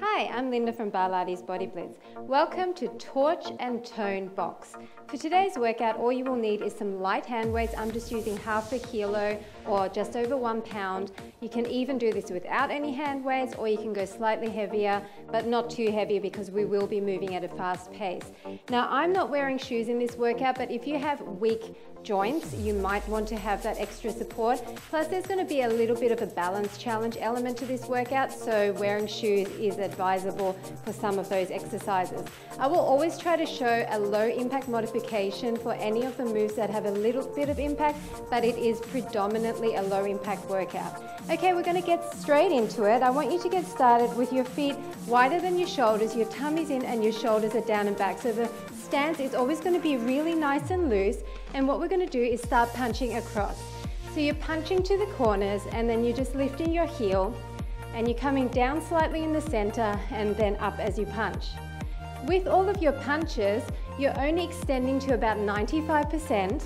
Hi, I'm Linda from Barlates Body Blitz. Welcome to Torch and Tone Box. For today's workout, all you will need is some light hand weights. I'm just using half a kilo or just over one pound. You can even do this without any hand weights or you can go slightly heavier, but not too heavy because we will be moving at a fast pace. Now, I'm not wearing shoes in this workout, but if you have weak joints, you might want to have that extra support. Plus there's going to be a little bit of a balance challenge element to this workout, so wearing shoes is advisable for some of those exercises. I will always try to show a low impact modification for any of the moves that have a little bit of impact, but it is predominantly a low impact workout. Okay, we're going to get straight into it. I want you to get started with your feet wider than your shoulders, your tummy's in and your shoulders are down and back. So the stance is always going to be really nice and loose and what we're going to do is start punching across. So you're punching to the corners and then you're just lifting your heel and you're coming down slightly in the center and then up as you punch. With all of your punches, you're only extending to about 95%,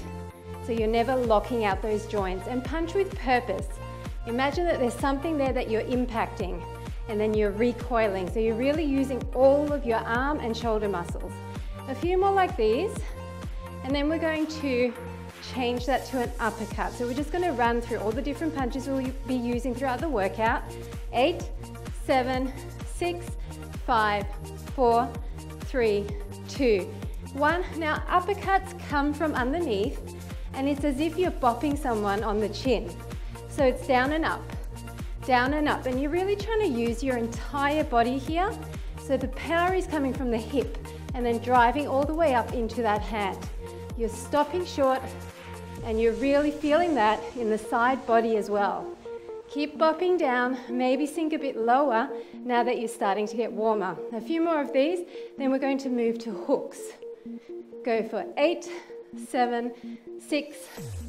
so you're never locking out those joints and punch with purpose. Imagine that there's something there that you're impacting and then you're recoiling. So you're really using all of your arm and shoulder muscles. A few more like these. And then we're going to change that to an uppercut. So we're just gonna run through all the different punches we'll be using throughout the workout. Eight, seven, six, five, four, three, two, one. Now uppercuts come from underneath and it's as if you're bopping someone on the chin. So it's down and up, down and up. And you're really trying to use your entire body here. So the power is coming from the hip and then driving all the way up into that hand. You're stopping short and you're really feeling that in the side body as well. Keep bopping down, maybe sink a bit lower now that you're starting to get warmer. A few more of these, then we're going to move to hooks. Go for eight, seven, six,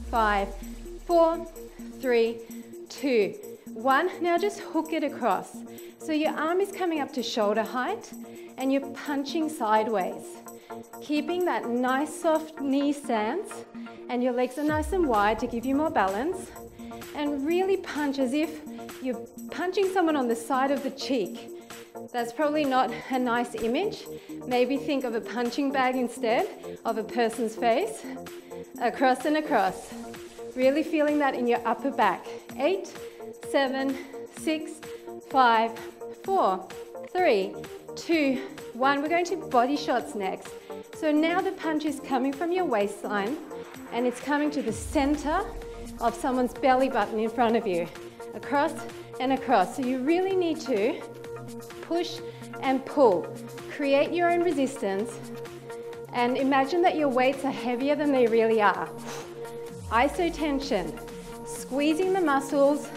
five, four, three, two, one. Now just hook it across. So your arm is coming up to shoulder height and you're punching sideways keeping that nice soft knee stance and your legs are nice and wide to give you more balance and really punch as if you're punching someone on the side of the cheek. That's probably not a nice image. Maybe think of a punching bag instead of a person's face. Across and across. Really feeling that in your upper back. Eight, seven, six, five, four, three, two, one. We're going to body shots next. So now the punch is coming from your waistline and it's coming to the center of someone's belly button in front of you. Across and across. So you really need to push and pull. Create your own resistance and imagine that your weights are heavier than they really are. Isotension, squeezing the muscles.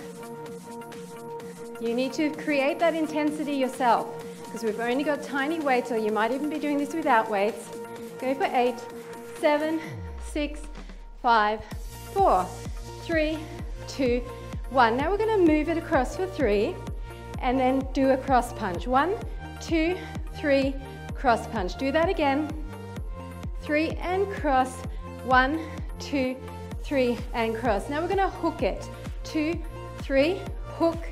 You need to create that intensity yourself because we've only got tiny weights or you might even be doing this without weights. Go for eight, seven, six, five, four, three, two, one. Now we're gonna move it across for three and then do a cross punch. One, two, three, cross punch. Do that again. Three and cross. One, two, three and cross. Now we're gonna hook it. Two, three, hook.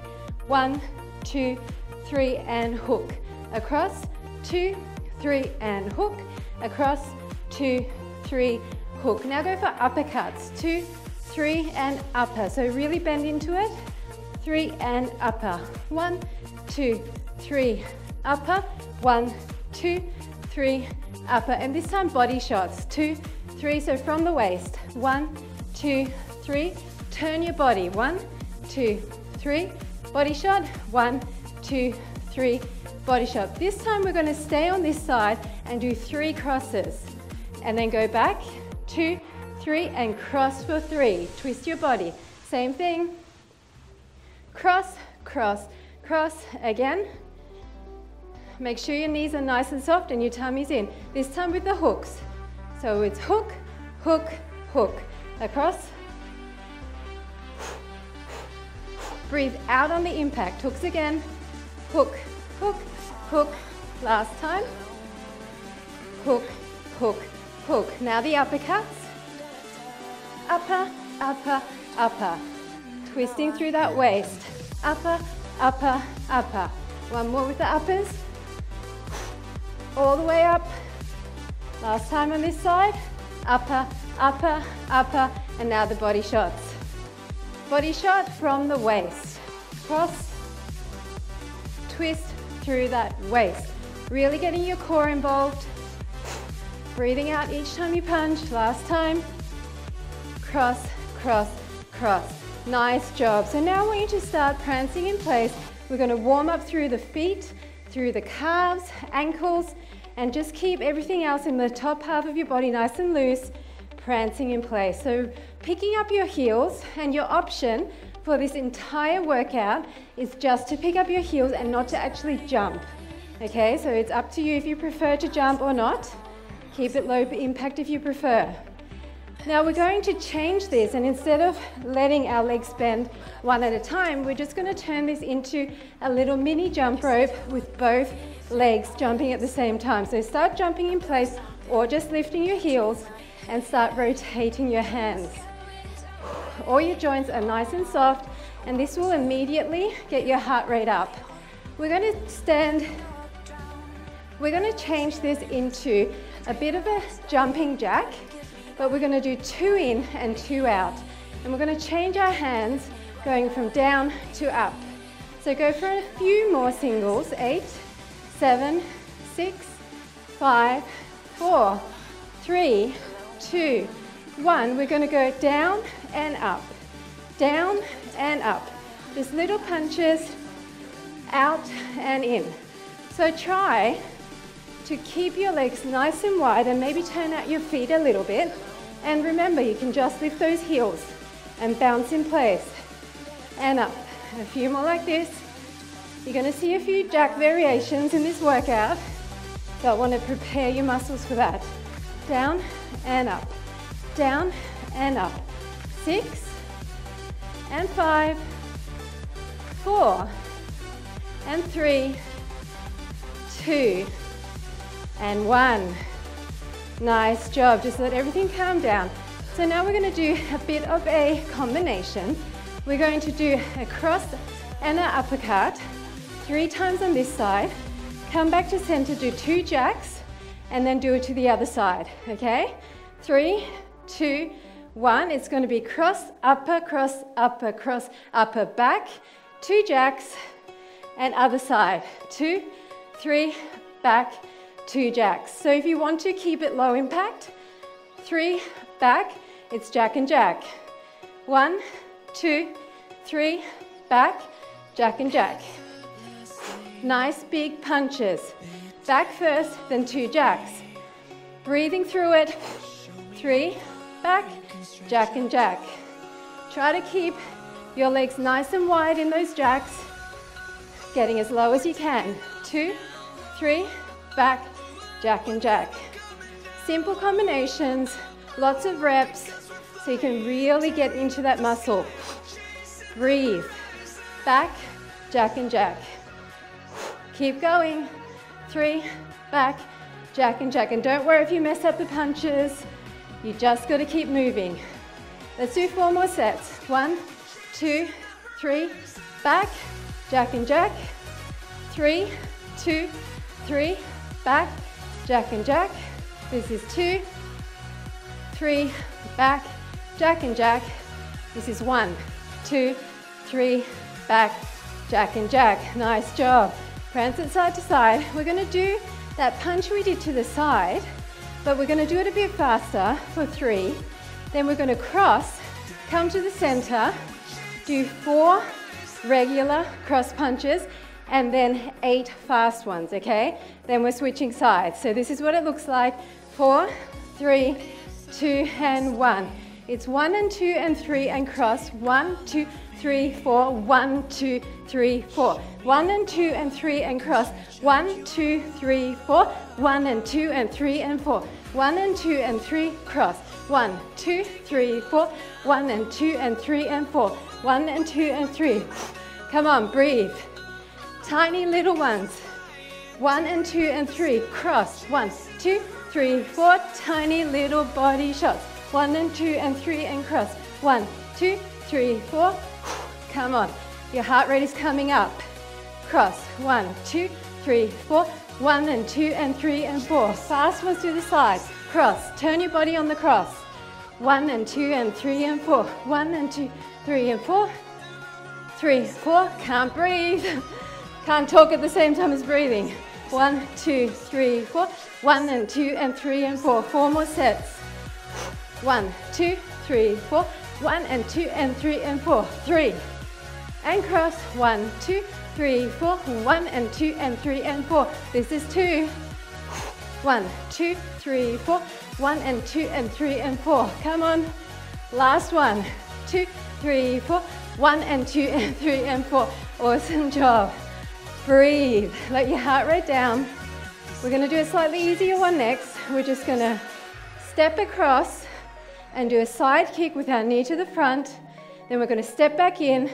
One, two, three and hook. Across, two, three and hook across, two, three, hook. Now go for uppercuts, two, three, and upper. So really bend into it, three, and upper. One, two, three, upper, one, two, three, upper. And this time body shots, two, three, so from the waist. One, two, three, turn your body. One, two, three, body shot. One, two, three, body shot. This time we're gonna stay on this side and do three crosses. And then go back, two, three, and cross for three. Twist your body. Same thing. Cross, cross, cross. Again. Make sure your knees are nice and soft and your tummy's in. This time with the hooks. So it's hook, hook, hook. Across. Breathe out on the impact. Hooks again. Hook, hook, hook. Last time hook, hook, hook. Now the uppercuts. Upper, upper, upper. Twisting through that waist. Upper, upper, upper. One more with the uppers. All the way up. Last time on this side. Upper, upper, upper, and now the body shots. Body shot from the waist. Cross, twist through that waist. Really getting your core involved. Breathing out each time you punch. Last time. Cross, cross, cross. Nice job. So now I want you to start prancing in place. We're going to warm up through the feet, through the calves, ankles, and just keep everything else in the top half of your body nice and loose, prancing in place. So picking up your heels and your option for this entire workout is just to pick up your heels and not to actually jump. Okay, so it's up to you if you prefer to jump or not. Keep it low impact if you prefer. Now we're going to change this and instead of letting our legs bend one at a time, we're just going to turn this into a little mini jump rope with both legs jumping at the same time. So start jumping in place or just lifting your heels and start rotating your hands. All your joints are nice and soft and this will immediately get your heart rate up. We're going to stand, we're going to change this into a bit of a jumping jack, but we're going to do two in and two out. And we're going to change our hands going from down to up. So go for a few more singles, eight, seven, six, five, four, three, two, one. We're going to go down and up, down and up. Just little punches, out and in. So try to keep your legs nice and wide and maybe turn out your feet a little bit. And remember, you can just lift those heels and bounce in place and up. A few more like this. You're going to see a few jack variations in this workout. Want to prepare your muscles for that. Down and up, down and up. Six and five, four and three, two, and one. Nice job, just let everything calm down. So now we're gonna do a bit of a combination. We're going to do a cross and an uppercut, three times on this side. Come back to center, do two jacks, and then do it to the other side, okay? Three, two, one. It's gonna be cross, upper, cross, upper, cross, upper, back, two jacks, and other side. Two, three, back, two jacks. So if you want to keep it low impact, three, back, it's jack and jack. One, two, three, back, jack and jack. Nice big punches. Back first, then two jacks. Breathing through it. Three, back, jack and jack. Try to keep your legs nice and wide in those jacks, getting as low as you can. Two, three, back, jack and jack. Simple combinations, lots of reps, so you can really get into that muscle. Breathe. Back, jack and jack. Keep going. Three, back, jack and jack. And don't worry if you mess up the punches. You just got to keep moving. Let's do four more sets. One, two, three, back, jack and jack. Three, two, three, back, jack and jack. This is two, three, back, jack and jack. This is one, two, three, back, jack and jack. Nice job. Prance it side to side. We're gonna do that punch we did to the side, but we're gonna do it a bit faster for three. Then we're gonna cross, come to the center, do four regular cross punches, and then eight fast ones, okay? Then we're switching sides. So this is what it looks like. Four, three, two, and one. It's one and two and three and cross. One, two, three, four. One, two, three, four. One and two and three and cross. One, two, three, four. One and two and three and four. One and two and three, cross. One, two, three, four. One and two and three and four. One and two and three. Come on, breathe. Tiny little ones. One and two and three, cross. One, two, three, four. Tiny little body shots. One and two and three and cross. One, two, three, four. Come on. Your heart rate is coming up. Cross. One, two, three, four. One and two and three and four. Fast ones to the side. Cross. Turn your body on the cross. One and two and three and four. One and two, three and four. Three, four. Can't breathe. Can't talk at the same time as breathing. One, two, three, four. One and two and three and four. Four more sets. One, two, three, four. One and two and three and four. Three. And cross. One, two, three, four. One and two and three and four. This is two. One, two, three, four. One and two and three and four. Come on. Last one. Two, three, four. One and two and three and four. Awesome job. Breathe. Let your heart rate down. We're going to do a slightly easier one next. We're just going to step across and do a side kick with our knee to the front. Then we're going to step back in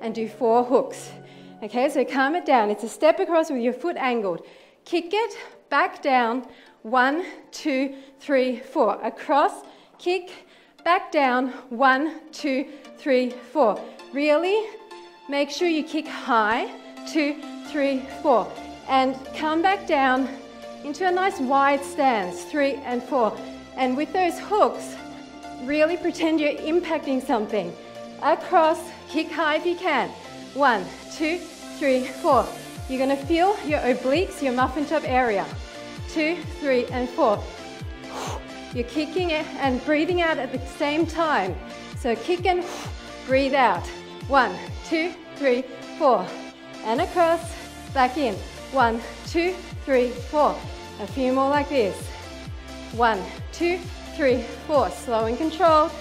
and do four hooks. Okay, so calm it down. It's a step across with your foot angled. Kick it, back down. One, two, three, four. Across, kick, back down. One, two, three, four. Really make sure you kick high. Two, three, four. And come back down into a nice wide stance. Three and four. And with those hooks, really pretend you're impacting something. Across, kick high if you can. One, two, three, four. You're gonna feel your obliques, your muffin top area. Two, three, and four. You're kicking it and breathing out at the same time. So kick and breathe out. One, two, three, four. And across, back in. One, two, three, four. A few more like this. One, two, three, four. Slow and controlled.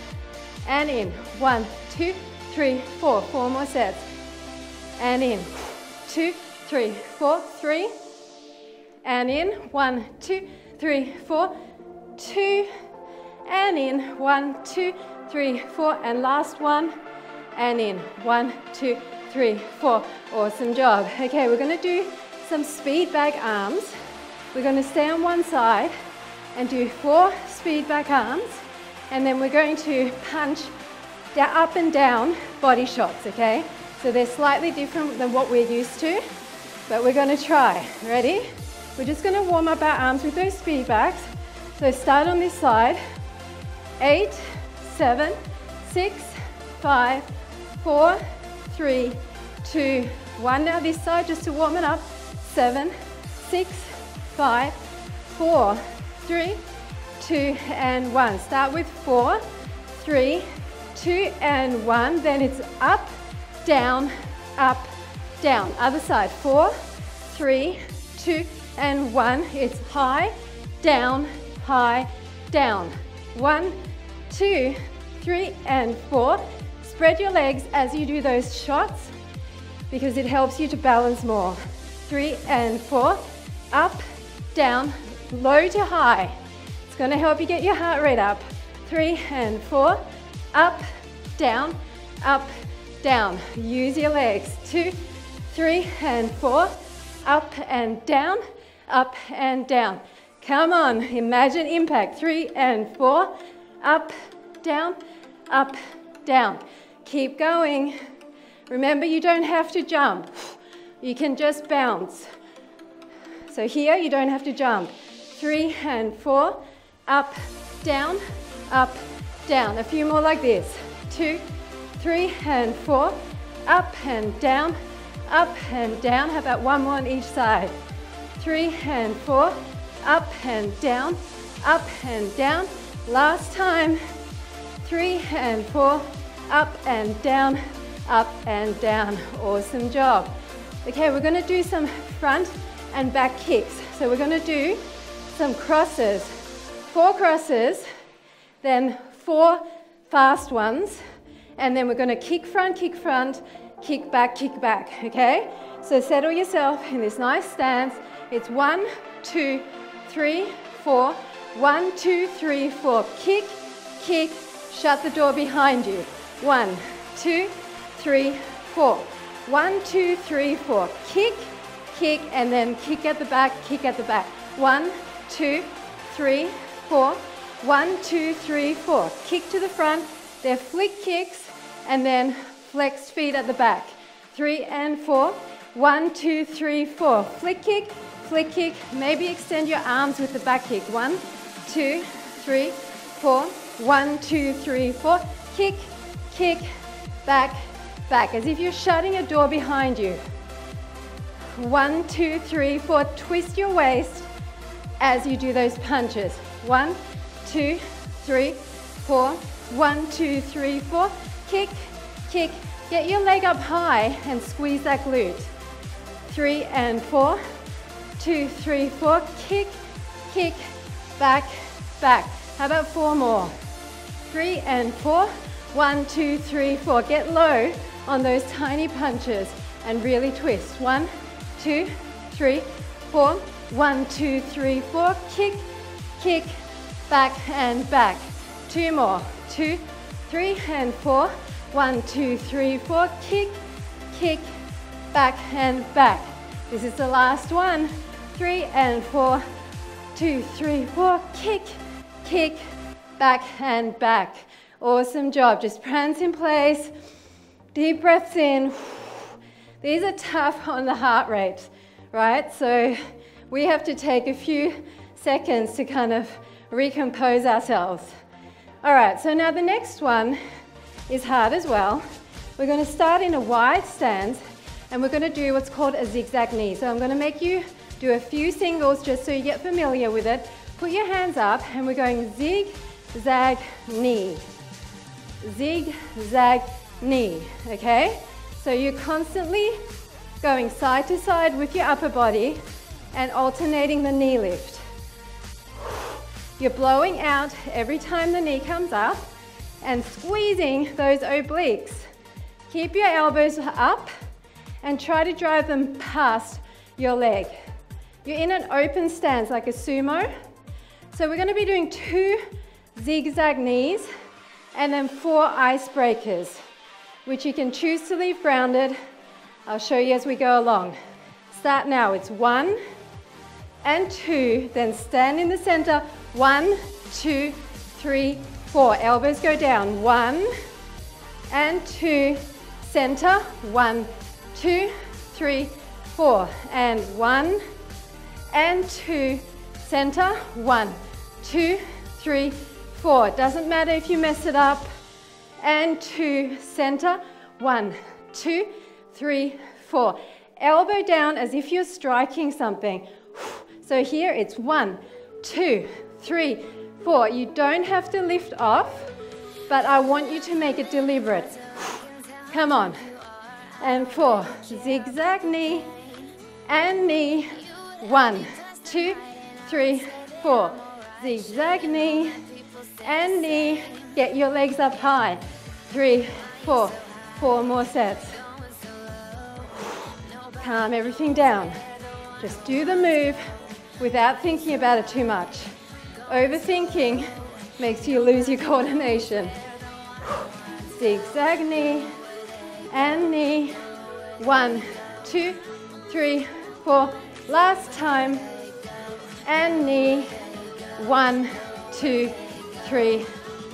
And in. One, two, three, four. Four more sets. And in. Two, three, four, three. And in. One, two, three, four, two. And in. One, two, three, four. And last one. And in. One, two, three, four. Awesome job. Okay, we're going to do some speed bag arms. We're going to stay on one side and do four speed bag arms. And then we're going to punch up and down body shots, okay? So they're slightly different than what we're used to, but we're going to try. Ready? We're just going to warm up our arms with those speed bags. So start on this side. Eight, seven, six, five, four, three, two, one. Now this side just to warm it up. Seven, six, five, four, three, two, and one. Start with four, three, two, and one. Then it's up, down, up, down. Other side, four, three, two, and one. It's high, down, high, down. One, two, three, and four. Spread your legs as you do those shots because it helps you to balance more. Three and four, up, down, low to high. It's gonna help you get your heart rate up. Three and four, up, down, up, down. Use your legs. Two, three and four, up and down, up and down. Come on, imagine impact. Three and four, up, down, up, down. Keep going. Remember, you don't have to jump. You can just bounce. So here, you don't have to jump. Three and four, up, down, up, down. A few more like this. Two, three and four, up and down, up and down. How about one more on each side? Three and four, up and down, up and down. Last time. Three and four, up and down, up and down. Awesome job. Okay, we're gonna do some front and back kicks. So we're gonna do some crosses. Four crosses, then four fast ones, and then we're gonna kick front, kick front, kick back, kick back, okay? So settle yourself in this nice stance. It's one, two, three, four. One, two, three, four. Kick, kick, shut the door behind you. One, two, three, four. One, two, three, four. Kick, kick, and then kick at the back, kick at the back. One, two, three, four. One, two, three, four. Kick to the front. They're flick kicks, and then flexed feet at the back. Three and four. One, two, three, four. Flick kick, flick kick. Maybe extend your arms with the back kick. One, two, three, four. One, two, three, four. Kick, kick, back, back. As if you're shutting a door behind you. One, two, three, four. Twist your waist as you do those punches. One, two, three, four. One, two, three, four. Kick, kick. Get your leg up high and squeeze that glute. Three and four. Two, three, four. Kick, kick, back, back. How about four more? Three and four. One, two, three, four. Get low on those tiny punches and really twist. One, two, three, four. One, two, three, four. Kick, kick, back and back. Two more. Two, three, and four. One, two, three, four. Kick, kick, back and back. This is the last one. Three and four. Two, three, four. Kick, kick, back and back. Awesome job. Just prance in place. Deep breaths in. These are tough on the heart rate, right? So we have to take a few seconds to kind of recompose ourselves. All right, so now the next one is hard as well. We're going to start in a wide stance and we're going to do what's called a zigzag knee. So I'm going to make you do a few singles just so you get familiar with it. Put your hands up and we're going zig, zag, knee. Zig, zag, knee, okay? So you're constantly going side to side with your upper body and alternating the knee lift. You're blowing out every time the knee comes up and squeezing those obliques. Keep your elbows up and try to drive them past your leg. You're in an open stance like a sumo. So we're gonna be doing two zigzag knees and then four icebreakers, which you can choose to leave grounded. I'll show you as we go along. Start now, it's one and two, then stand in the center, one, two, three, four. Elbows go down, one and two, center, one, two, three, four, and one and two, center, one, two, three, four. Doesn't matter if you mess it up. And two, center, one, two, three, four. Elbow down as if you're striking something. So here it's one, two, three, four. You don't have to lift off, but I want you to make it deliberate. Come on. And four, zigzag knee and knee. One, two, three, four. Zigzag knee and knee. Get your legs up high. Three, four, four more sets. Calm everything down. Just do the move without thinking about it too much. Overthinking makes you lose your coordination. Zigzag knee and knee. One, two, three, four. Last time. And knee. One, two, three,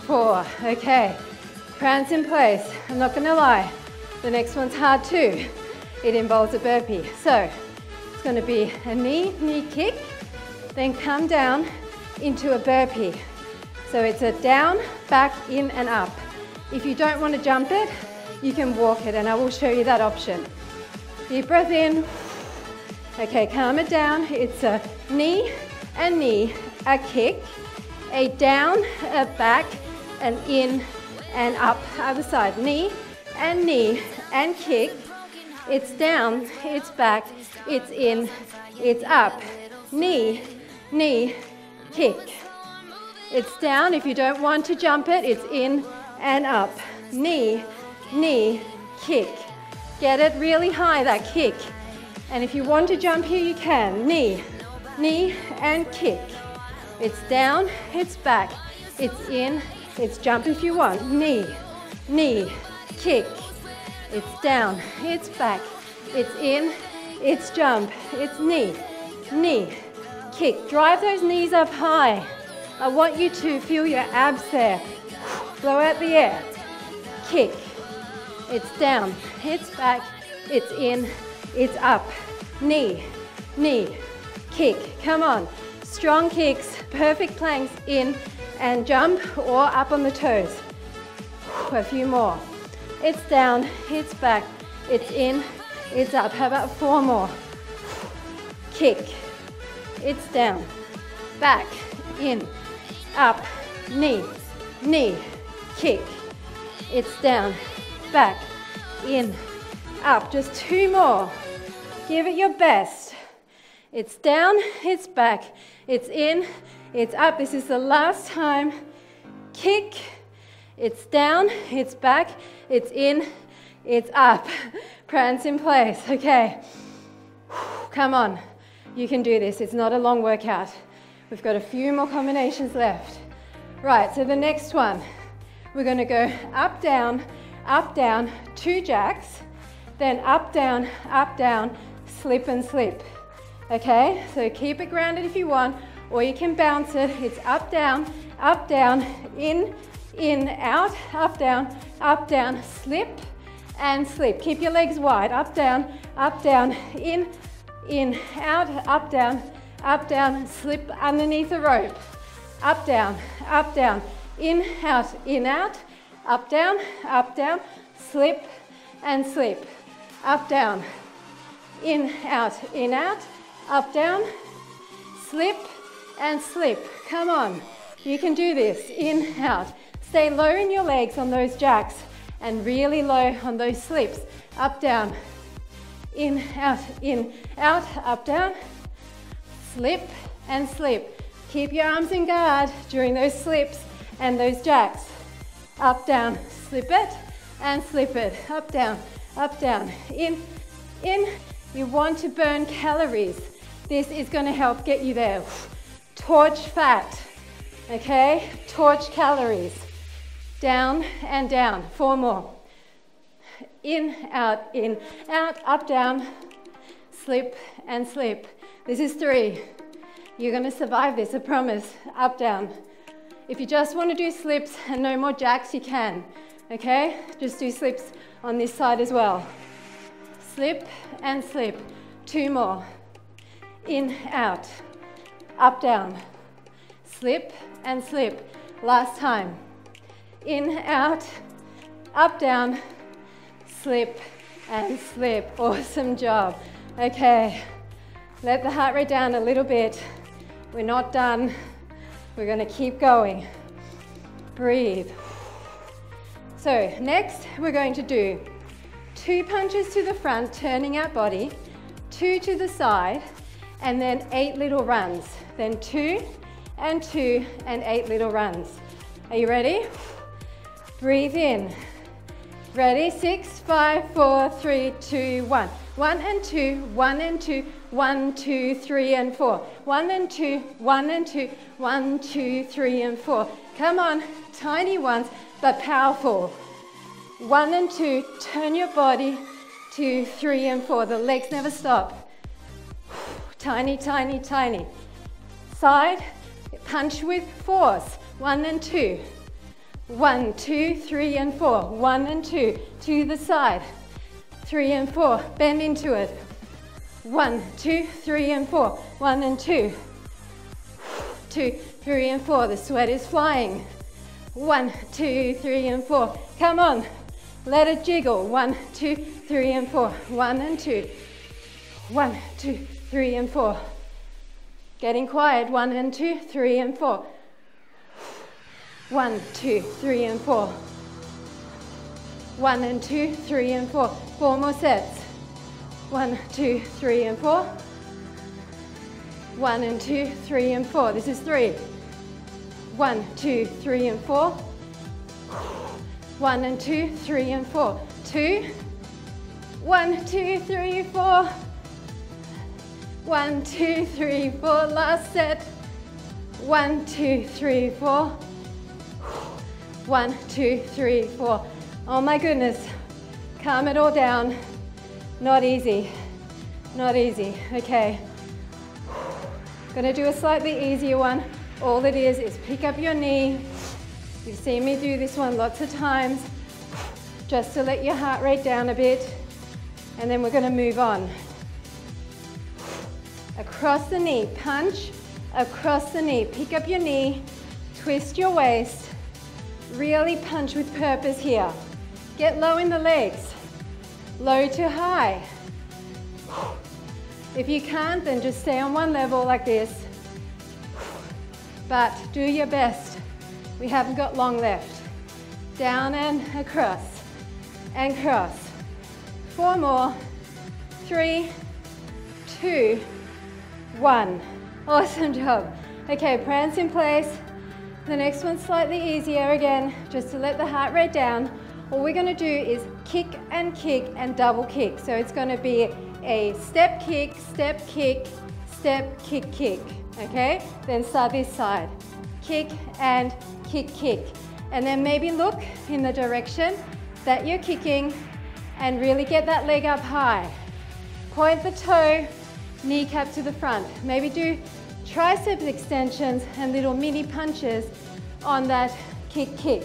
four. Okay. Prance in place. I'm not to lie. The next one's hard too. It involves a burpee. So it's to be a knee, knee kick, then come down into a burpee. So it's a down, back, in, and up. If you don't want to jump it, you can walk it, and I will show you that option. Deep breath in. Okay, calm it down. It's a knee and knee, a kick, a down, a back, and in and up. Other side, knee and knee and kick. It's down, it's back, it's in, it's up. Knee, knee, kick. It's down. If you don't want to jump it, it's in and up. Knee, knee, kick. Get it really high, that kick. And if you want to jump here, you can. Knee, knee, and kick. It's down, it's back, it's in, it's jump if you want. Knee, knee, kick. It's down, it's back, it's in, it's jump, it's knee, knee, kick. Drive those knees up high. I want you to feel your abs there. Blow out the air. Kick, it's down, it's back, it's in, it's up. Knee, knee, kick. Come on. Strong kicks, perfect planks in and jump or up on the toes. A few more. It's down, it's back, it's in, it's up. How about four more? Kick. It's down, back, in, up, knee, knee, kick. It's down, back, in, up. Just two more. Give it your best. It's down, it's back, it's in, it's up. This is the last time. Kick, it's down, it's back, it's in, it's up. Prance in place. Okay. Come on. You can do this. It's not a long workout. We've got a few more combinations left. Right, so the next one, we're gonna go up, down, up, down, two jacks, then up, down, up, down, slip and slip. Okay, so keep it grounded if you want, or you can bounce it. It's up, down, up, down, in, in, out, up, down, up, down, slip and slip. Keep your legs wide, up, down, up, down, in, in, out, up, down, up, down, slip underneath the rope. Up, down, up, down, in, out, in, out, up, down, up, down, slip and slip. Up, down, in, out, in, out, up, down, slip and slip. Come on, you can do this. In, out. Stay low in your legs on those jacks and really low on those slips. Up, down, in, out, in, out, up, down, slip and slip. Keep your arms in guard during those slips and those jacks. Up, down, slip it and slip it. Up, down, up, down, in, in. You want to burn calories. This is going to help get you there. Torch fat, okay? Torch calories. Down and down. Four more. In, out, in, out, up, down, slip and slip. This is three. You're going to survive this, I promise. Up, down. If you just want to do slips and no more jacks, you can. Okay? Just do slips on this side as well. Slip and slip. Two more. In, out. Up, down. Slip and slip. Last time. In, out. Up, down. Slip and slip. Awesome job. Okay. Let the heart rate down a little bit. We're not done. We're going to keep going. Breathe. So next we're going to do two punches to the front, turning our body, two to the side, and then eight little runs. Then two and two and eight little runs. Are you ready? Breathe in. Ready? Six, five, four, three, two, one. One and two, one and two, one, two, three, and four. One and two, one and two, one, two, three, and four. Come on, tiny ones, but powerful. One and two, turn your body. Two, three, and four. The legs never stop. Tiny, tiny, tiny. Side, punch with force. One and two. One, two, three, and four. One and two. To the side three and four. Bend into it. One, two, three, and four. One and two. Two, three, and four. The sweat is flying. One, two, three, and four. Come on. Let it jiggle. One, two, three, and four. One and two. One, two, three, and four. Getting quiet. One and two, three, and four. One, two, three, and four. One and two, three and four. Four more sets. One, two, three and four. One and two, three and four. This is three. One, two, three and four. One and two, three and four. Two. One, two, three, four. One, two, three, four. Last set. One, two, three, four. One, two, three, four. Oh my goodness, calm it all down. Not easy, not easy. Okay, gonna do a slightly easier one. All it is is pick up your knee. You've seen me do this one lots of times. just to let your heart rate down a bit. And then we're gonna move on. Across the knee, punch, across the knee. Pick up your knee, twist your waist, really punch with purpose here. Get low in the legs, low to high. If you can't, then just stay on one level like this. But do your best. We haven't got long left. Down and across, and cross. Four more, three, two, one. Awesome job. Okay, prance in place. The next one's slightly easier again, just to let the heart rate down. All we're gonna do is kick and kick and double kick. So it's gonna be a step kick, step kick, step kick, kick. Okay? Then start this side. Kick and kick, kick. And then maybe look in the direction that you're kicking and really get that leg up high. Point the toe, kneecap to the front. Maybe do triceps extensions and little mini punches on that kick, kick.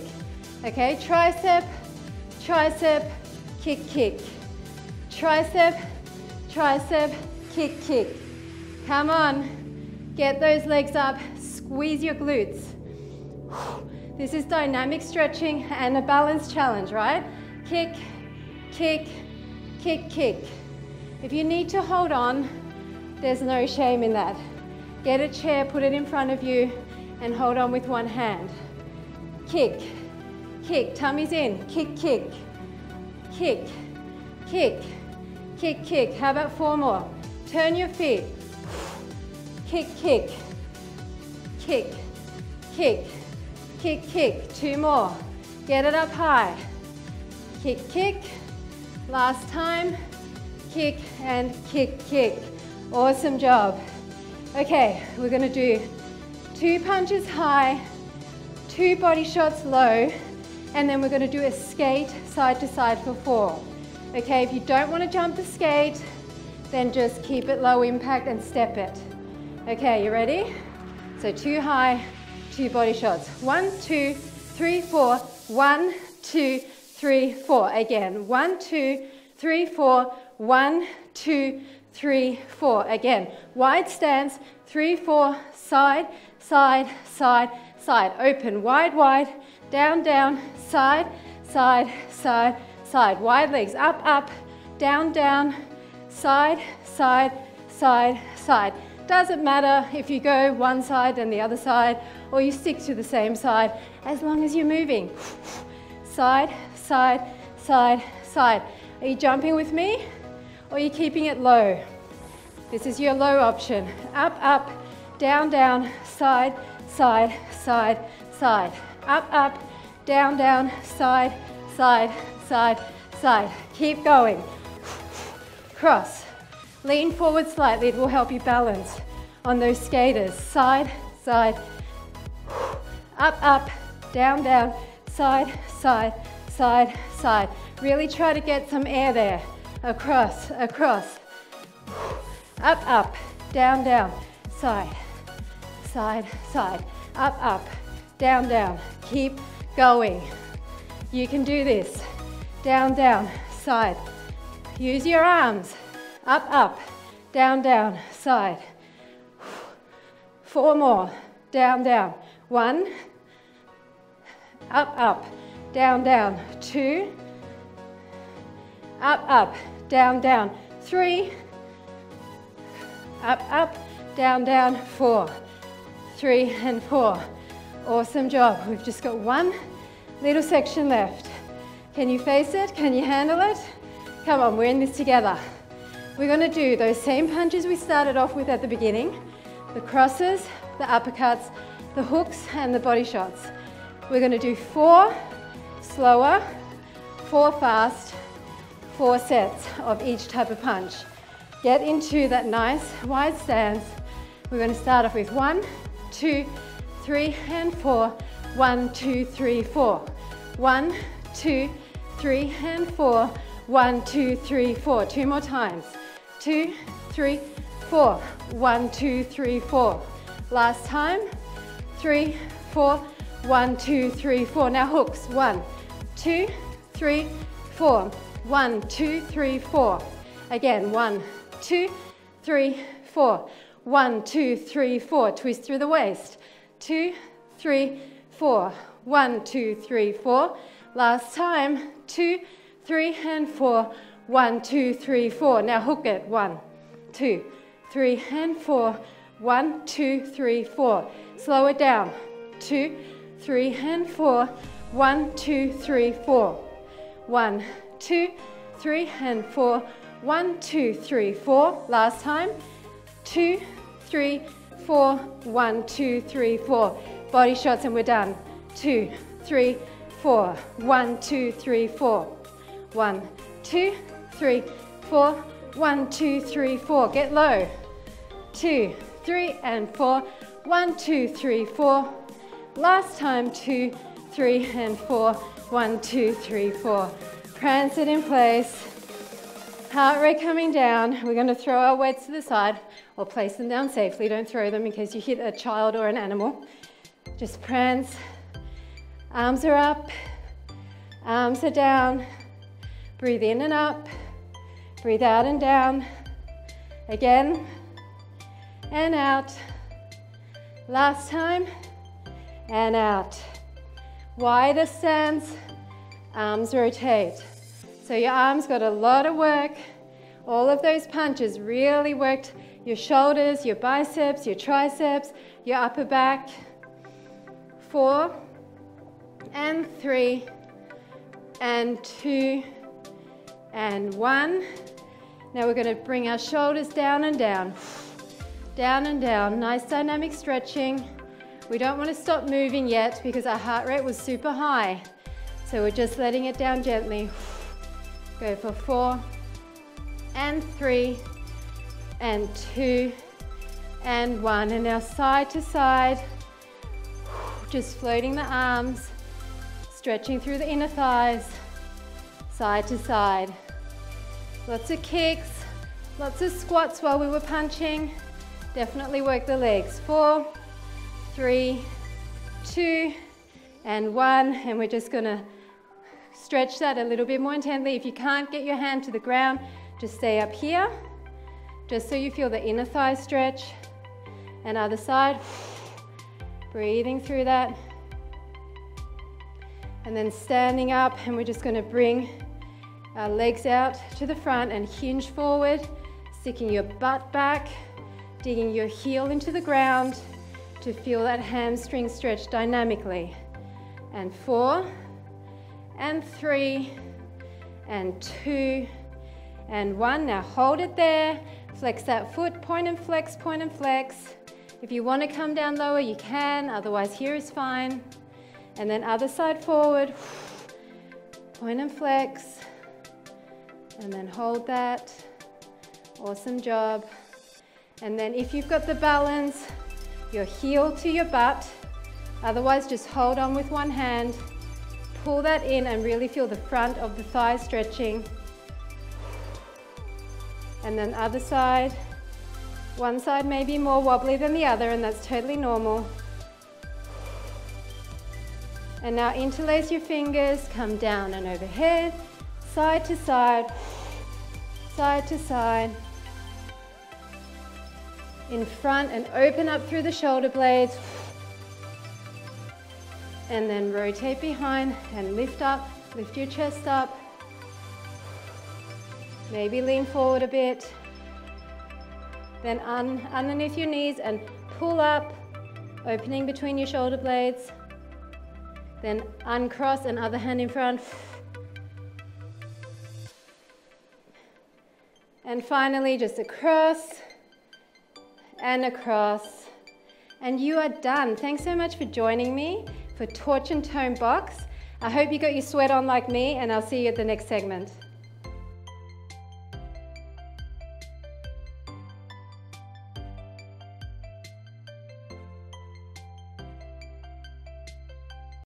Okay, tricep, tricep, kick, kick. Tricep, tricep, kick, kick. Come on, get those legs up, squeeze your glutes. This is dynamic stretching and a balance challenge, right? Kick, kick, kick, kick. If you need to hold on, there's no shame in that. Get a chair, put it in front of you, and hold on with one hand. Kick, kick, tummy's in, kick, kick, kick, kick, kick, kick. How about four more? Turn your feet. Kick, kick, kick, kick, kick, kick. Two more. Get it up high. Kick, kick. Last time. Kick and kick, kick. Awesome job. Okay, we're gonna do two punches high, two body shots low, and then we're gonna do a skate side to side for four. Okay, if you don't wanna jump the skate, then just keep it low impact and step it. Okay, you ready? So two high, two body shots. One, two, three, four. One, two, three, four. Again, one, two, three, four. One, two, three, four. Again, wide stance, three, four, side, side, side, side. Open, wide, wide, down, down, side, side, side, side. Wide legs, up, up, down, down, side, side, side, side. Doesn't matter if you go one side and the other side, or you stick to the same side, as long as you're moving. Side, side, side, side. Are you jumping with me? Or you're keeping it low? This is your low option. Up, up, down, down, side, side, side, side. Up, up, down, down, side, side, side, side. Keep going. Cross. Lean forward slightly. It will help you balance on those skaters. Side, side. Up, up, down, down, side, side, side, side. Really try to get some air there across, across, up, up, down, down, side, side, side, up, up, down, down. Keep going. You can do this. Down, down, side. Use your arms. Up, up, down, down, side. Four more. Down, down. One. Up, up, down, down. Two up, up, down, down. Three, up, up, down, down. Four, three, and four. Awesome job. We've just got one little section left. Can you face it? Can you handle it? Come on, we're in this together. We're gonna do those same punches we started off with at the beginning, the crosses, the uppercuts, the hooks, and the body shots. We're gonna do four slower, four fast, four sets of each type of punch. Get into that nice wide stance. We're going to start off with one, two, three, and four. One, two, three, four. One, two, three, and four. One, two, three, four. Two more times. Two, three, four. One, two, three, four. Last time. Three, four. One, two, three, four. Now hooks. One, two, three, four. One, two, three, four. Again, one, two, three, four. One, two, three, four. Twist through the waist. Two, three, four. One, two, three, four. Last time. Two, three, and four. One, two, three, four. Now hook it. One, two, three, and four. One, two, three, four. Slow it down. Two, three, and four. One, two, three, four. One, two, three, and four. One, two, three, four. Last time. Two, three, four. One, two, three, four. Body shots and we're done. Two, three, four. One, two, three, four. One, two, three, four. One, two, three, four. Get low. Two, three, and four. One, two, three, four. Last time, two, three, and four. One, two, three, four. Prance it in place. Heart rate coming down. We're going to throw our weights to the side or place them down safely. Don't throw them in case you hit a child or an animal. Just prance. Arms are up. Arms are down. Breathe in and up. Breathe out and down. Again. And out. Last time. And out. Wider stance. Arms rotate. So your arms got a lot of work. All of those punches really worked your shoulders, your biceps, your triceps, your upper back. Four, and three, and two, and one. Now we're going to bring our shoulders down and down, down and down. Nice dynamic stretching. We don't want to stop moving yet because our heart rate was super high. So we're just letting it down gently. Go for four, and three, and two and one. And now side to side, just floating the arms, stretching through the inner thighs, side to side. Lots of kicks, lots of squats while we were punching. Definitely work the legs. Four, three, two, and one. And we're just gonna stretch that a little bit more intently. If you can't get your hand to the ground, just stay up here just so you feel the inner thigh stretch. And other side, breathing through that. And then standing up, and we're just gonna bring our legs out to the front and hinge forward, sticking your butt back, digging your heel into the ground to feel that hamstring stretch dynamically. And four, and three, and two, and one. Now hold it there Flex that foot, point and flex, point and flex. If you want to come down lower, you can, otherwise here is fine. And then other side forward, point and flex, and then hold that. Awesome job. And then if you've got the balance, your heel to your butt, otherwise just hold on with one hand, pull that in and really feel the front of the thigh stretching and then other side. One side may be more wobbly than the other and that's totally normal. And now interlace your fingers, come down and overhead, side to side, side to side. In front and open up through the shoulder blades. And then rotate behind and lift up, lift your chest up. Maybe lean forward a bit. Then un underneath your knees and pull up, opening between your shoulder blades. Then uncross and other hand in front. And finally, just across and across. And you are done. Thanks so much for joining me for Torch and Tone Box. I hope you got your sweat on like me, and I'll see you at the next segment.